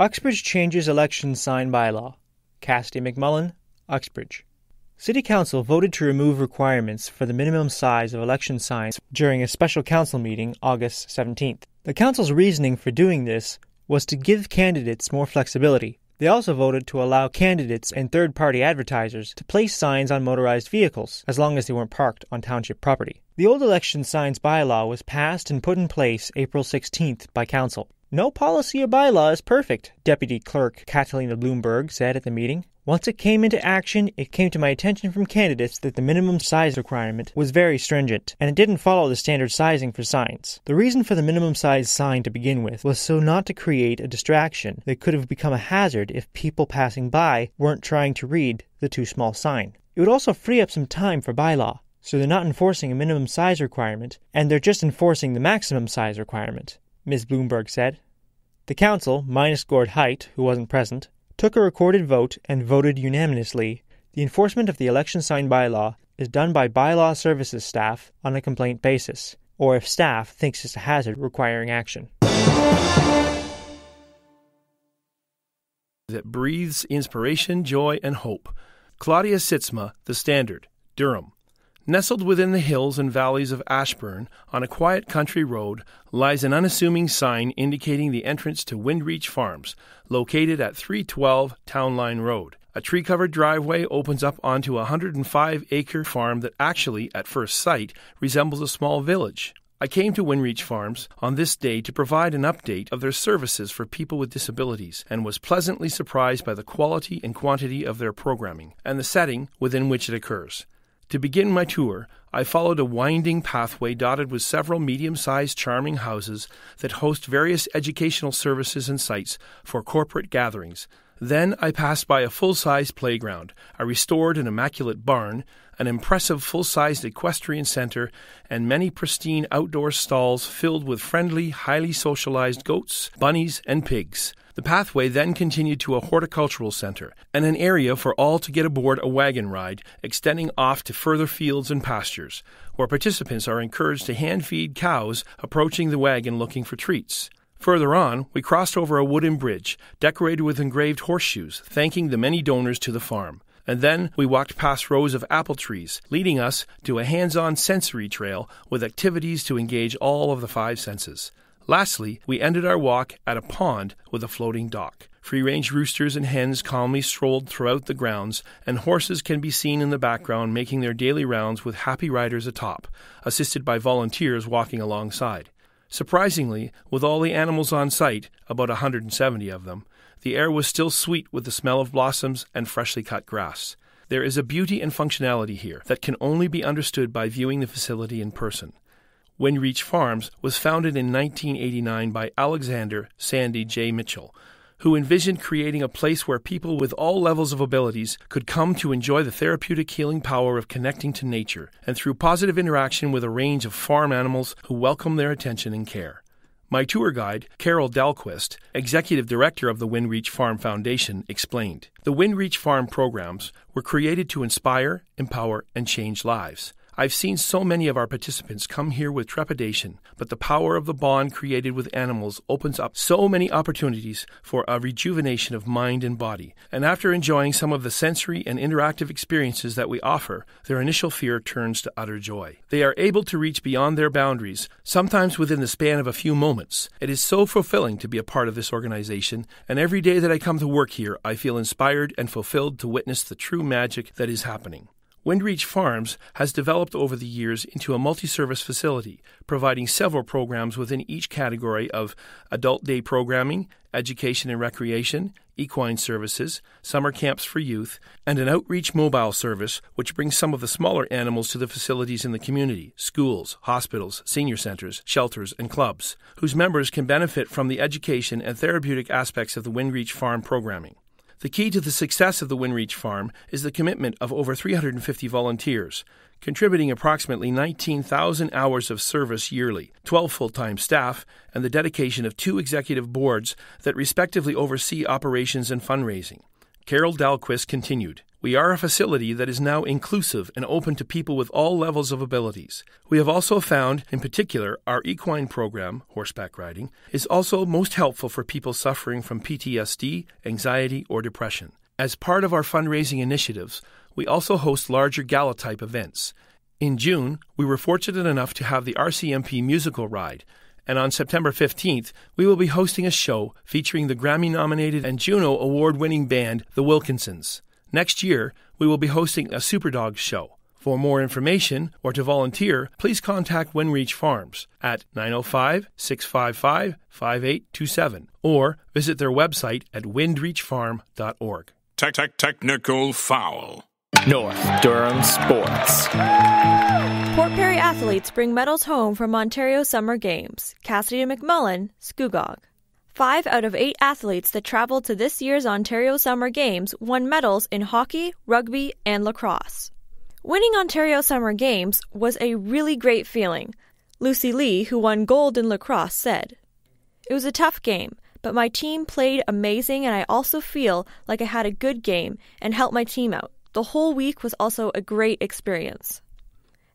Uxbridge changes election sign bylaw. Cassidy McMullen, Uxbridge. City Council voted to remove requirements for the minimum size of election signs during a special council meeting August 17th. The council's reasoning for doing this was to give candidates more flexibility. They also voted to allow candidates and third party advertisers to place signs on motorized vehicles as long as they weren't parked on township property. The old election signs bylaw was passed and put in place April 16th by Council. No policy or bylaw is perfect, Deputy Clerk Catalina Bloomberg said at the meeting. Once it came into action, it came to my attention from candidates that the minimum size requirement was very stringent, and it didn't follow the standard sizing for signs. The reason for the minimum size sign to begin with was so not to create a distraction that could have become a hazard if people passing by weren't trying to read the too small sign. It would also free up some time for bylaw, so they're not enforcing a minimum size requirement, and they're just enforcing the maximum size requirement, Ms. Bloomberg said. The council, minus Gord Highet, who wasn't present, took a recorded vote and voted unanimously. The enforcement of the election sign bylaw is done by bylaw services staff on a complaint basis, or if staff thinks it's a hazard requiring action. That breathes inspiration, joy, and hope. Claudia Sitzma, The Standard, Durham. Nestled within the hills and valleys of Ashburn, on a quiet country road, lies an unassuming sign indicating the entrance to Windreach Farms, located at 312 Town Line Road. A tree covered driveway opens up onto a 105 acre farm that actually, at first sight, resembles a small village. I came to Windreach Farms on this day to provide an update of their services for people with disabilities and was pleasantly surprised by the quality and quantity of their programming and the setting within which it occurs. To begin my tour, I followed a winding pathway dotted with several medium sized charming houses that host various educational services and sites for corporate gatherings. Then I passed by a full sized playground, a restored and immaculate barn, an impressive full sized equestrian center, and many pristine outdoor stalls filled with friendly, highly socialized goats, bunnies, and pigs. The pathway then continued to a horticultural center and an area for all to get aboard a wagon ride, extending off to further fields and pastures, where participants are encouraged to hand feed cows approaching the wagon looking for treats. Further on, we crossed over a wooden bridge, decorated with engraved horseshoes, thanking the many donors to the farm. And then we walked past rows of apple trees, leading us to a hands on sensory trail with activities to engage all of the five senses. Lastly, we ended our walk at a pond with a floating dock. Free range roosters and hens calmly strolled throughout the grounds, and horses can be seen in the background making their daily rounds with happy riders atop, assisted by volunteers walking alongside. Surprisingly, with all the animals on site, about a 170 of them, the air was still sweet with the smell of blossoms and freshly cut grass. There is a beauty and functionality here that can only be understood by viewing the facility in person. Windreach Farms was founded in 1989 by Alexander Sandy J. Mitchell, who envisioned creating a place where people with all levels of abilities could come to enjoy the therapeutic healing power of connecting to nature and through positive interaction with a range of farm animals who welcome their attention and care. My tour guide, Carol Dalquist, executive director of the Windreach Farm Foundation, explained The Windreach Farm programs were created to inspire, empower, and change lives. I've seen so many of our participants come here with trepidation, but the power of the bond created with animals opens up so many opportunities for a rejuvenation of mind and body. And after enjoying some of the sensory and interactive experiences that we offer, their initial fear turns to utter joy. They are able to reach beyond their boundaries, sometimes within the span of a few moments. It is so fulfilling to be a part of this organization, and every day that I come to work here, I feel inspired and fulfilled to witness the true magic that is happening. Windreach Farms has developed over the years into a multi service facility, providing several programs within each category of adult day programming, education and recreation, equine services, summer camps for youth, and an outreach mobile service which brings some of the smaller animals to the facilities in the community schools, hospitals, senior centers, shelters, and clubs, whose members can benefit from the education and therapeutic aspects of the Windreach Farm programming. The key to the success of the Windreach Farm is the commitment of over 350 volunteers, contributing approximately 19,000 hours of service yearly, 12 full time staff, and the dedication of two executive boards that respectively oversee operations and fundraising. Carol Dalquist continued We are a facility that is now inclusive and open to people with all levels of abilities. We have also found, in particular, our equine program, horseback riding, is also most helpful for people suffering from PTSD, anxiety, or depression. As part of our fundraising initiatives, we also host larger gala type events. In June, we were fortunate enough to have the RCMP musical ride, and on September 15th, we will be hosting a show featuring the Grammy nominated and Juno award winning band, The Wilkinsons. Next year, we will be hosting a Superdogs show. For more information or to volunteer, please contact Windreach Farms at 905 655 5827 or visit their website at windreachfarm.org. Tech, tech, technical foul. North Durham Sports. Port Perry athletes bring medals home from Ontario Summer Games. Cassidy McMullen, Scugog. Five out of eight athletes that traveled to this year's Ontario Summer Games won medals in hockey, rugby, and lacrosse. Winning Ontario Summer Games was a really great feeling, Lucy Lee, who won gold in lacrosse, said. It was a tough game, but my team played amazing, and I also feel like I had a good game and helped my team out. The whole week was also a great experience.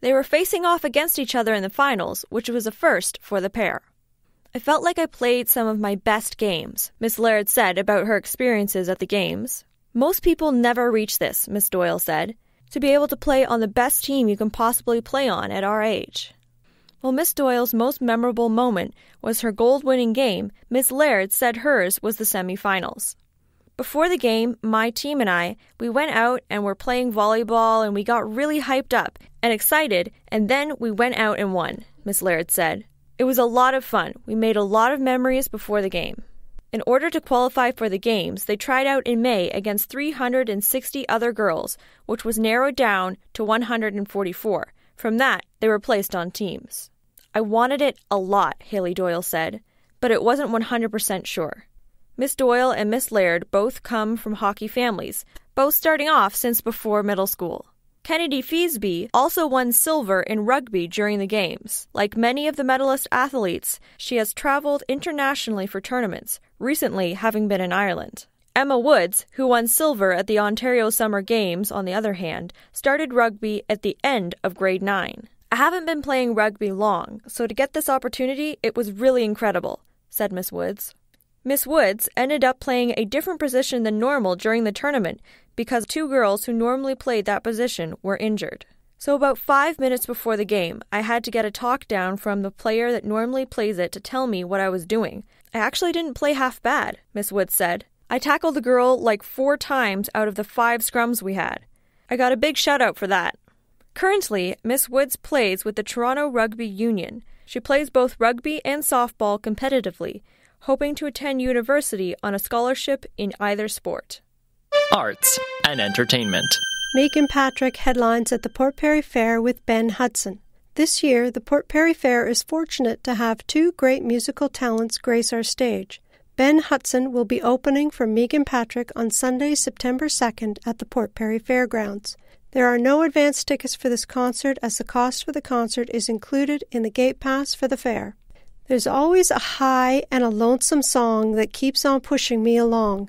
They were facing off against each other in the finals, which was a first for the pair. I felt like I played some of my best games, Miss Laird said about her experiences at the games. Most people never reach this, Miss Doyle said, to be able to play on the best team you can possibly play on at our age. While Miss Doyle's most memorable moment was her gold winning game, Miss Laird said hers was the semifinals. Before the game, my team and I, we went out and were playing volleyball and we got really hyped up and excited, and then we went out and won, Miss Laird said. It was a lot of fun. We made a lot of memories before the game. In order to qualify for the games, they tried out in May against 360 other girls, which was narrowed down to 144. From that, they were placed on teams. I wanted it a lot, Haley Doyle said, but it wasn't 100% sure. Miss Doyle and Miss Laird both come from hockey families, both starting off since before middle school. Kennedy Feasby also won silver in rugby during the Games. Like many of the medalist athletes, she has traveled internationally for tournaments, recently having been in Ireland. Emma Woods, who won silver at the Ontario Summer Games, on the other hand, started rugby at the end of grade 9. I haven't been playing rugby long, so to get this opportunity, it was really incredible, said Miss Woods. Miss Woods ended up playing a different position than normal during the tournament because two girls who normally played that position were injured. So, about five minutes before the game, I had to get a talk down from the player that normally plays it to tell me what I was doing. I actually didn't play half bad, Miss Woods said. I tackled the girl like four times out of the five scrums we had. I got a big shout out for that. Currently, Miss Woods plays with the Toronto Rugby Union. She plays both rugby and softball competitively, hoping to attend university on a scholarship in either sport arts, and entertainment. Meghan Patrick headlines at the Port Perry Fair with Ben Hudson. This year, the Port Perry Fair is fortunate to have two great musical talents grace our stage. Ben Hudson will be opening for Meghan Patrick on Sunday, September 2nd at the Port Perry Fairgrounds. There are no advance tickets for this concert as the cost for the concert is included in the gate pass for the fair. There's always a high and a lonesome song that keeps on pushing me along.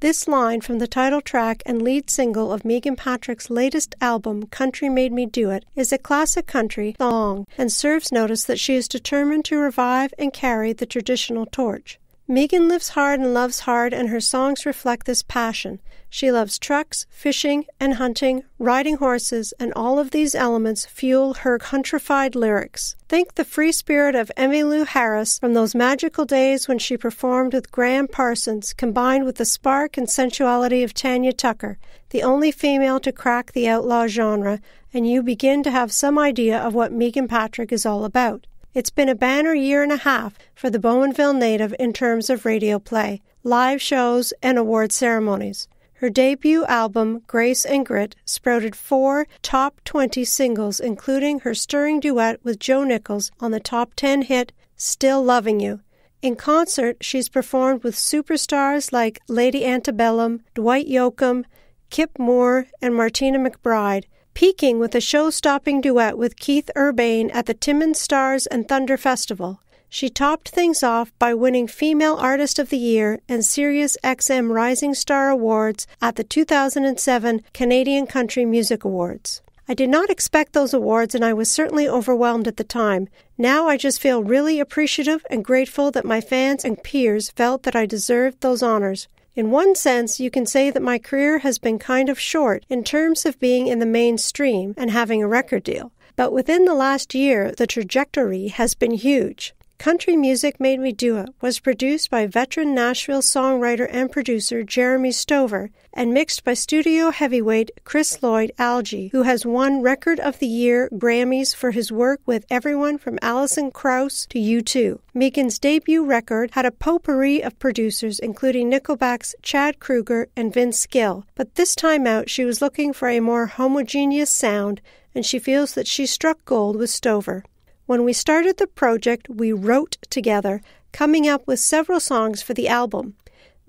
This line from the title track and lead single of Meghan Patrick's latest album, Country Made Me Do It, is a classic country song and serves notice that she is determined to revive and carry the traditional torch. Meghan lives hard and loves hard, and her songs reflect this passion. She loves trucks, fishing, and hunting, riding horses, and all of these elements fuel her countrified lyrics. Think the free spirit of Emmylou Harris from those magical days when she performed with Gram Parsons, combined with the spark and sensuality of Tanya Tucker, the only female to crack the outlaw genre, and you begin to have some idea of what Meghan Patrick is all about. It's been a banner year and a half for the Bowmanville native in terms of radio play, live shows, and award ceremonies. Her debut album, Grace and Grit, sprouted four top 20 singles, including her stirring duet with Joe Nichols on the top 10 hit Still Loving You. In concert, she's performed with superstars like Lady Antebellum, Dwight Yoakam, Kip Moore, and Martina McBride, peaking with a show stopping duet with Keith Urban at the Timmins Stars and Thunder Festival. She topped things off by winning Female Artist of the Year and Sirius XM Rising Star Awards at the 2007 Canadian Country Music Awards. I did not expect those awards and I was certainly overwhelmed at the time. Now I just feel really appreciative and grateful that my fans and peers felt that I deserved those honors. In one sense, you can say that my career has been kind of short in terms of being in the mainstream and having a record deal. But within the last year, the trajectory has been huge. Country Music Made Me Do It was produced by veteran Nashville songwriter and producer Jeremy Stover and mixed by studio heavyweight Chris Lord-Alge, who has won Record of the Year Grammys for his work with everyone from Alison Krauss to U2. Meghan's debut record had a potpourri of producers, including Nickelback's Chad Kroeger and Vince Gill, but this time out she was looking for a more homogeneous sound, and she feels that she struck gold with Stover. When we started the project, we wrote together, coming up with several songs for the album.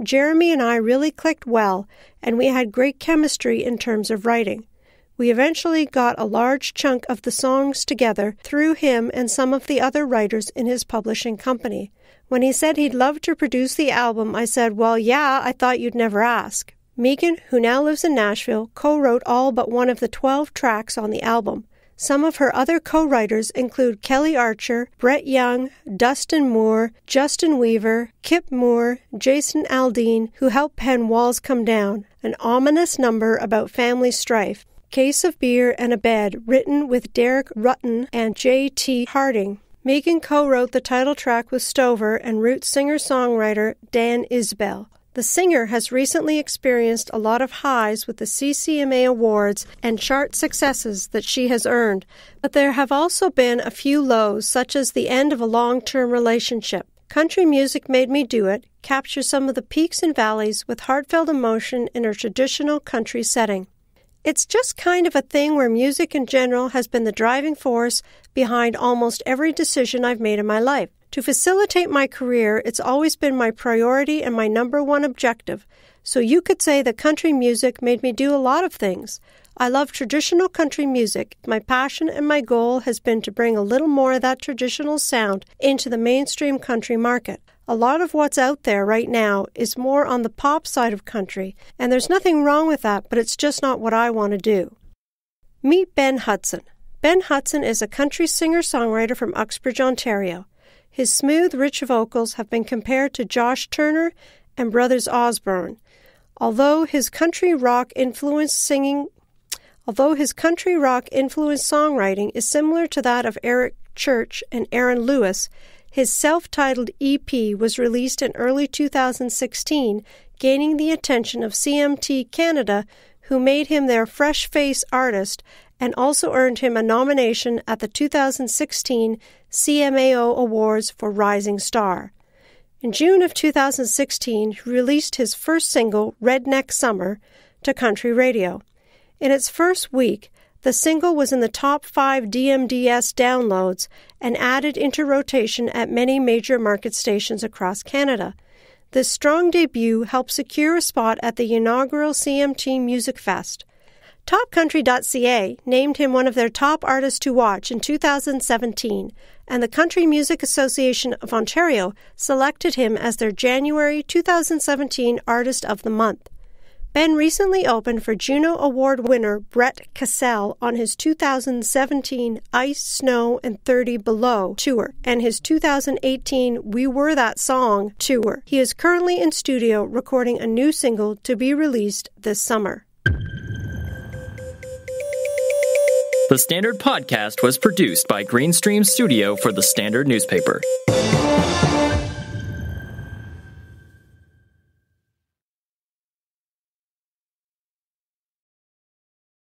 Jeremy and I really clicked well, and we had great chemistry in terms of writing. We eventually got a large chunk of the songs together through him and some of the other writers in his publishing company. When he said he'd love to produce the album, I said, Well, yeah, I thought you'd never ask. Meghan, who now lives in Nashville, co wrote all but one of the 12 tracks on the album. Some of her other co writers include Kelly Archer, Brett Young, Dustin Moore, Justin Weaver, Kip Moore, Jason Aldean, who helped pen Walls Come Down, an ominous number about family strife. Case of Beer and a Bed, written with Derek Rutten and J.T. Harding. Meghan co wrote the title track with Stover and Roots singer songwriter Dan Isbell. The singer has recently experienced a lot of highs with the CCMA awards and chart successes that she has earned, but there have also been a few lows, such as the end of a long term relationship. Country Music Made Me Do It captures some of the peaks and valleys with heartfelt emotion in a traditional country setting. It's just kind of a thing where music in general has been the driving force behind almost every decision I've made in my life. To facilitate my career, it's always been my priority and my number one objective. So you could say that country music made me do a lot of things. I love traditional country music. My passion and my goal has been to bring a little more of that traditional sound into the mainstream country market. A lot of what's out there right now is more on the pop side of country, and there's nothing wrong with that, but it's just not what I want to do. Meet Ben Hudson. Ben Hudson is a country singer songwriter from Uxbridge, Ontario. His smooth, rich vocals have been compared to Josh Turner and Brothers Osborne. Although his country rock influenced singing Although his country rock influenced songwriting is similar to that of Eric Church and Aaron Lewis, his self titled EP was released in early 2016, gaining the attention of CMT Canada, who made him their Fresh Face artist and also earned him a nomination at the 2016 CMAO Awards for Rising Star. In June of 2016, he released his first single, Redneck Summer, to country radio. In its first week, the single was in the top five DMDS downloads and added into rotation at many major market stations across Canada. This strong debut helped secure a spot at the inaugural CMT Music Fest. TopCountry.ca named him one of their top artists to watch in 2017, and the Country Music Association of Ontario selected him as their January 2017 Artist of the Month. Ben recently opened for Juno Award winner Brett Kissel on his 2017 Ice, Snow, and 30 Below tour and his 2018 We Were That Song tour. He is currently in studio recording a new single to be released this summer. The Standard Podcast was produced by Greenstream Studio for the Standard newspaper.